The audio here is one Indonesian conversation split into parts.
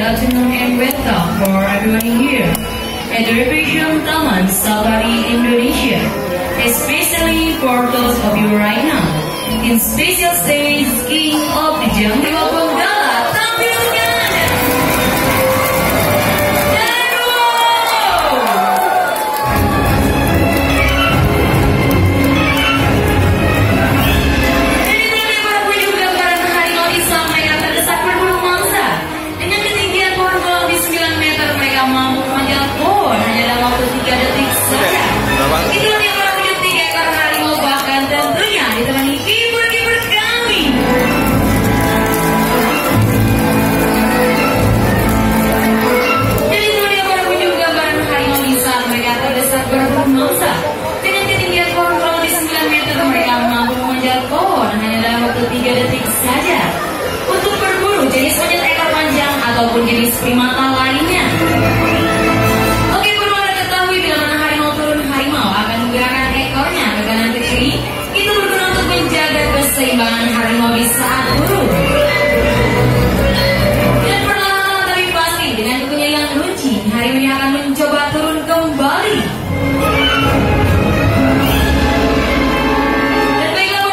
afternoon and welcome for everyone here at the Recreation Taman Safari Indonesia, especially for those of you right now. In special stage skiing of the Jungle ataupun jenis primata lainnya. Oke, perlu Anda ketahui bila mana harimau turun harimau akan menggerakkan ekornya ke kanan ke kiri. Itu berguna untuk menjaga keseimbangan harimau di saat buru. Dan perlahan tapi pasti dengan tubuhnya yang lucu, harimau akan mencoba turun kembali. Dan baiklah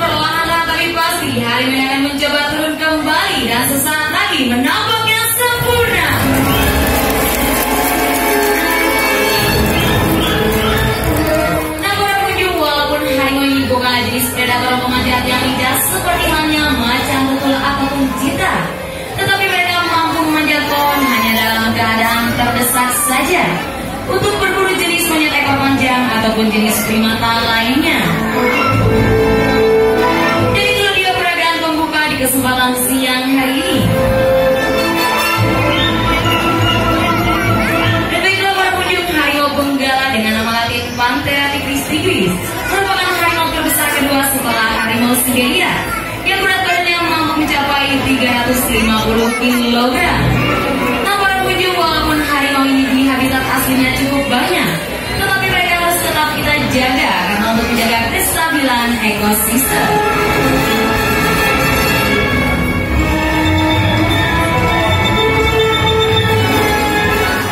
perlahan tapi pasti harimau akan mencoba turun kembali dan sesaat lagi menampaknya untuk berburu jenis monyet ekor panjang ataupun jenis primata lainnya. Menjaga kestabilan ekosistem.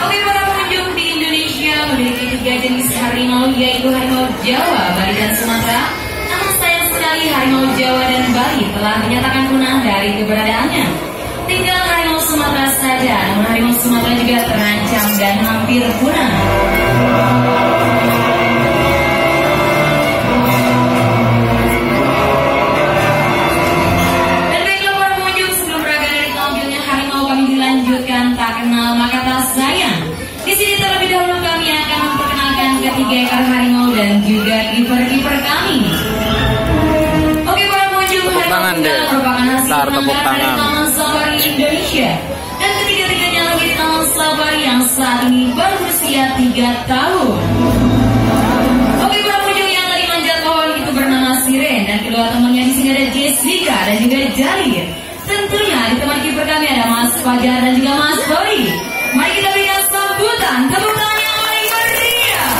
Oke para pengunjung di Indonesia memiliki tiga jenis harimau yaitu harimau Jawa, Bali dan Sumatera. Namun sayang sekali harimau Jawa dan Bali telah dinyatakan punah dari keberadaannya. Tinggal harimau Sumatera saja, namun harimau Sumatera juga terancam dan hampir punah. Jessica dan juga Jalir. Tentunya di teman kiper kami ada Mas Fajar dan juga Mas Boy. Mari kita berikan sambutan tepuk tangan yang paling meriah.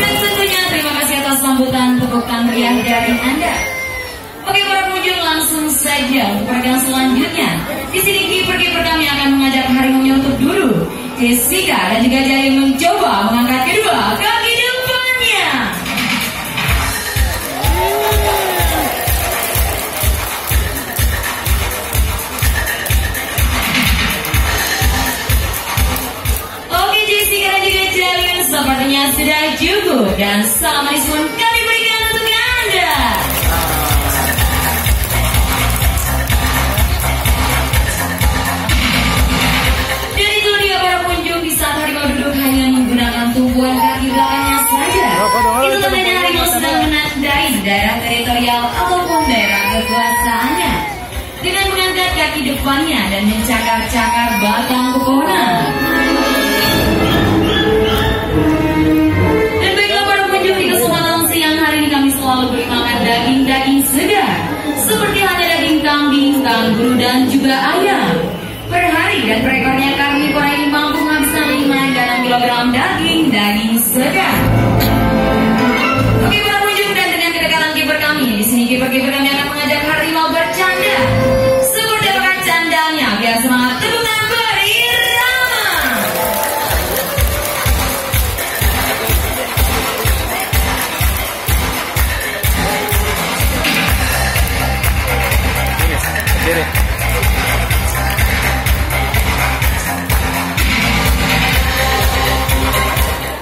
Dan tentunya terima kasih atas sambutan tepuk tangan meriah dari Anda. Oke para pengunjung langsung saja untuk program selanjutnya. Di sini kiper-kiper kami akan mengajak harimau untuk duduk. Jessica dan juga Jaya mencoba mengangkat kedua kaki sepertinya sudah cukup dan sama pun kami berikan untuk Anda. Dan itu dia para pengunjung di saat harimau duduk hanya menggunakan tumpuan kaki belakangnya saja. Itu tandanya harimau sedang menandai daerah teritorial ataupun daerah kekuasaannya. Dengan mengangkat kaki depannya dan mencakar-cakar batang pepohonan. Kambing, kanguru, dan juga ayam. Per hari dan per ekornya kami ini mampu menghabiskan 5 hingga 6 kg daging daging segar. Oke para pengunjung dan dengan kedekatan kiper kami di sini kiper-kiper kami Oke it.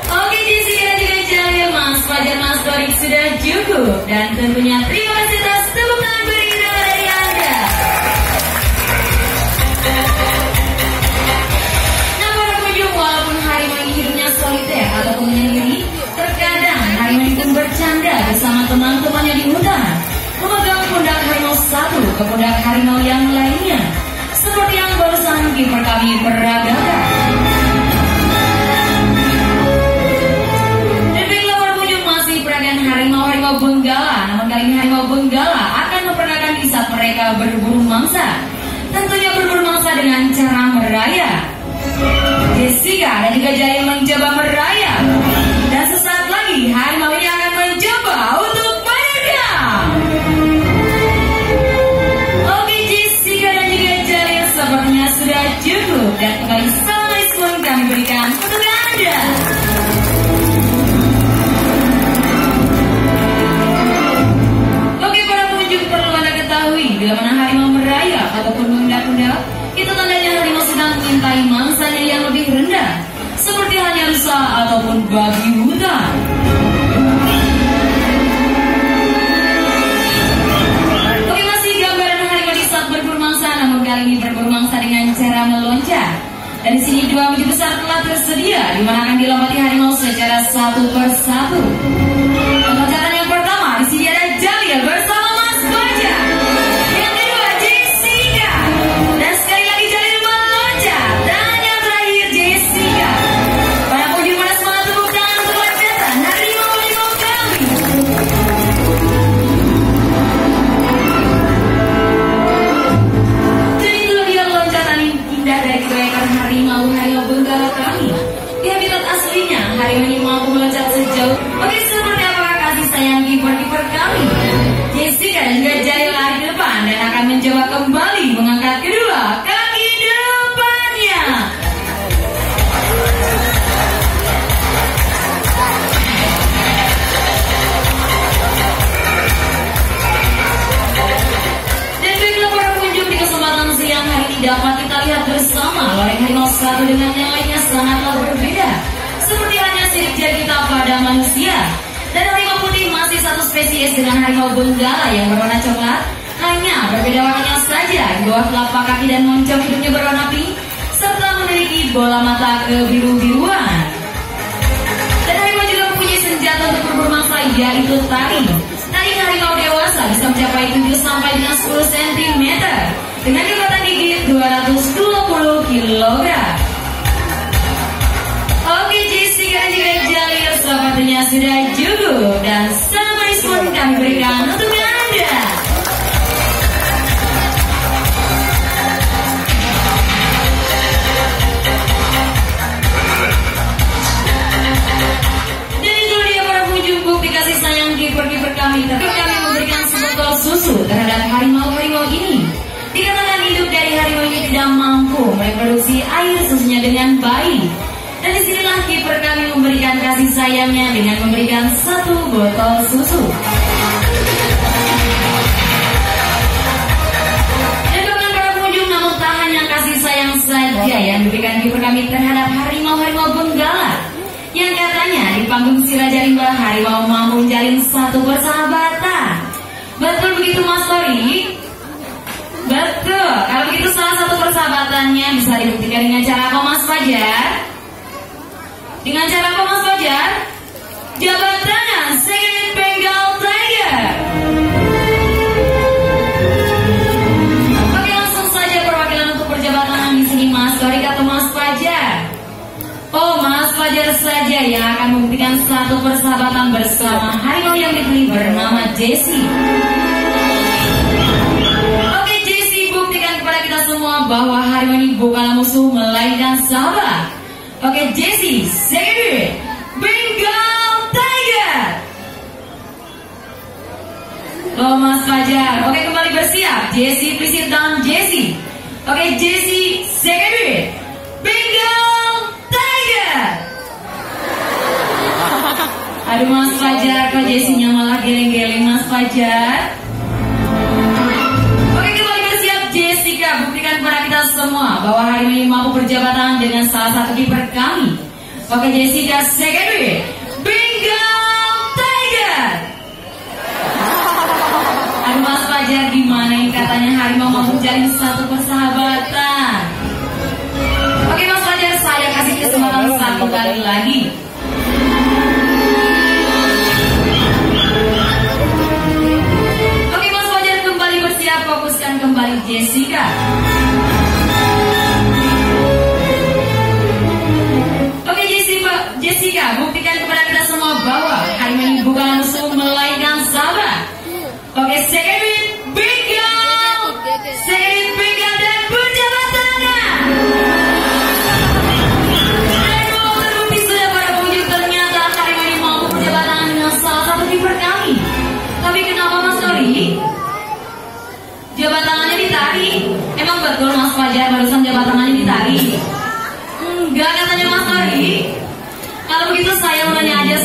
Oke Jessica juga Mas Wajah Mas Torik sudah cukup Dan tentunya terima kasih atas tepuk tangan dari Anda Nah para pengunjung walaupun hari ini hidupnya soliter ataupun kemudian Terkadang harimau itu bercanda bersama teman-temannya di hutan Pundak harimau yang lainnya. Seperti yang barusan kiper kami peragakan. Dan baiklah para pengunjung masih peragaan harimau-harimau benggala. Namun kali ini harimau benggala akan memperagakan di saat mereka berburu mangsa. Tentunya berburu mangsa dengan cara merayap. Jessica dan juga Jaya mencoba merayap. Sini dua baju besar telah tersedia di mana akan dilompati harimau secara satu persatu. Dapat kita lihat bersama loreng harimau satu dengan yang lainnya sangatlah berbeda. Seperti sidik jari kita pada manusia. Dan harimau putih masih satu spesies dengan harimau benggala yang berwarna coklat. Hanya berbeda warnanya saja. Di bawah telapak kaki dan moncong hidungnya berwarna pink. Serta memiliki bola mata kebiru-biruan. Dan harimau juga mempunyai senjata untuk berburu mangsa yaitu taring. Taring harimau dewasa bisa mencapai 7 sampai dengan 10 cm dengan 220 kg. Oke Jessica juga Jalil sepertinya sudah cukup dan sama respon kami berikan untuk baik. Dan di sinilah kiper kami memberikan kasih sayangnya dengan memberikan satu botol susu. Dan bahkan para pengunjung namun tak hanya kasih sayang saja yang diberikan kiper kami terhadap harimau-harimau benggala. Yang katanya di panggung si Raja Rimba harimau mampu menjalin satu persahabatan. Betul begitu Mas Tori? Betul. Kalau begitu salah satu persahabatannya bisa dibuktikan dengan cara apa Mas Fajar? Dengan cara apa Mas Fajar? Jabat tangan, second Bengal Tiger. Oke langsung saja perwakilan untuk perjabatan di sini Mas Tori atau Mas Fajar. Oh Mas Fajar saja yang akan memberikan satu persahabatan bersama harimau yang dipilih bernama Jessie. Bahwa harimau ini bukanlah musuh melainkan sahabat. Oke Jessie, second Bengal Tiger. Oh Mas Fajar, oke kembali bersiap. Jessie, please sit down Jessie. Oke Jessie, second Bengal Tiger. Aduh Mas Fajar, kok Jessinya malah geleng-geleng Mas Fajar? salah satu kiper kami. Pakai Jessica Secretary, Bengal Tiger. Aduh Mas Fajar gimana ini katanya harimau mau menjalin satu persahabatan. Oke Mas Fajar saya kasih kesempatan satu kali lagi. Oke Mas Fajar kembali bersiap fokuskan kembali Jessica. Jessica, buktikan kepada kita semua bahwa kalian bukan musuh melainkan sahabat. Oke, okay, second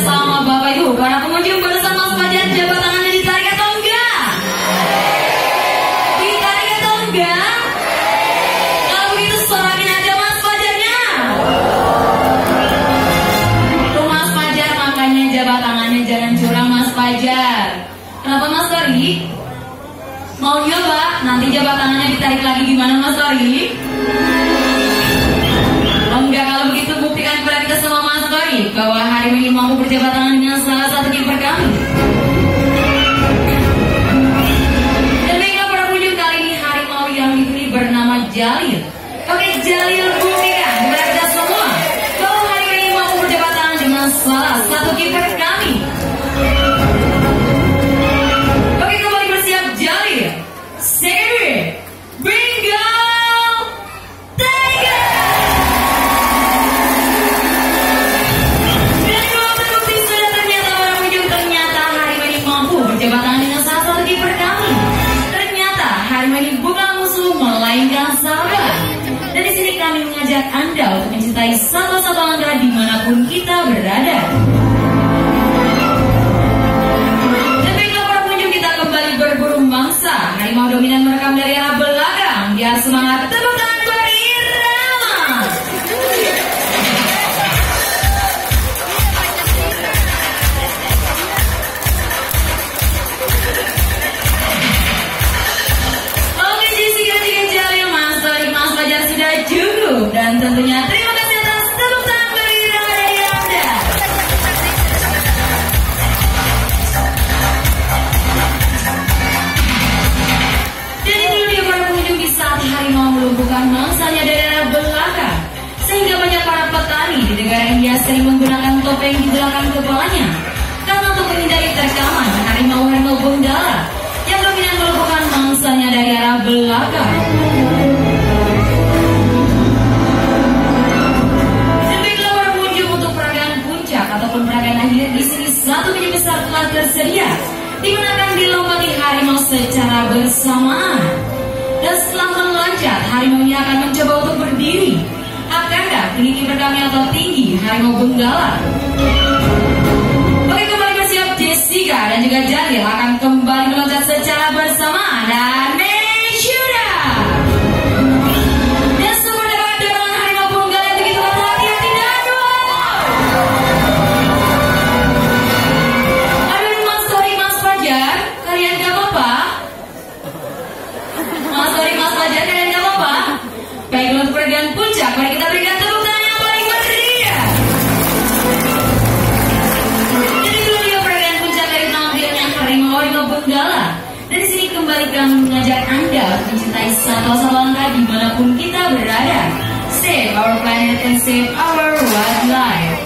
bersama Bapak Ibu. Karena pengunjung bersama sepadan Yes, di belakang kepalanya. Karena untuk menghindari terkaman, harimau harimau benggala yang dominan melakukan mangsanya dari arah belakang. Demikianlah para pengunjung untuk peragaan puncak ataupun peragaan akhir di sini satu meja besar telah tersedia digunakan dilompati harimau secara bersamaan. Dan setelah meloncat, harimaunya akan mencoba untuk berdiri. Akankah tinggi berkami atau tinggi harimau benggala? Oke, kembali siap Jessica dan juga Jalil akan Santosa Bangga di mana pun kita berada. Save our planet and save our wildlife.